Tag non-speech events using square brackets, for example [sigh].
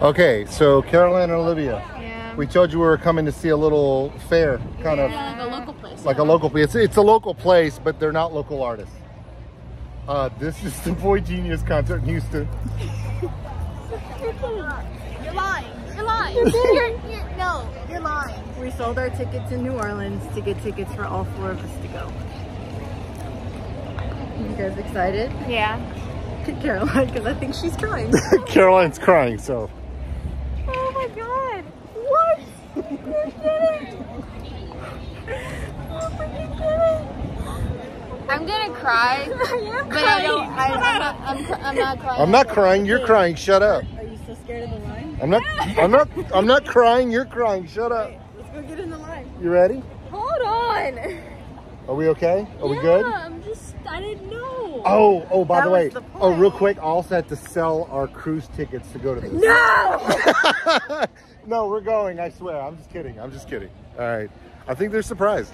Okay, so Caroline and Olivia, Yeah. we told you we were coming to see a little fair, kind of Yeah, like a local place. like a local place. It's, it's a local place, but they're not local artists. Uh, this is the boygenius concert in Houston. You're lying. You're lying. you're, you're, [laughs] no, you're lying. We sold our tickets in New Orleans to get tickets for all four of us to go. You guys excited? Yeah. [laughs] Caroline, because I think she's crying. [laughs] Caroline's crying, so. Oh my god. What? You did it. Oh freaking kidding. I'm gonna cry, [laughs] but I don't. I, I'm, not, I'm, I'm not crying. I'm not crying, you're crying, shut up. Are you so scared of the line? I'm not, I'm not, I'm not crying, you're crying, shut up. Let's go get in the line. You ready? Hold on. Are we okay? Are we good? Yeah, I'm just. I didn't know. Oh. oh, oh, by That the way, the oh, real quick, I also had to sell our cruise tickets to go to this. No! [laughs] no, we're going, I swear. I'm just kidding. I'm just kidding. All right. I think they're surprised.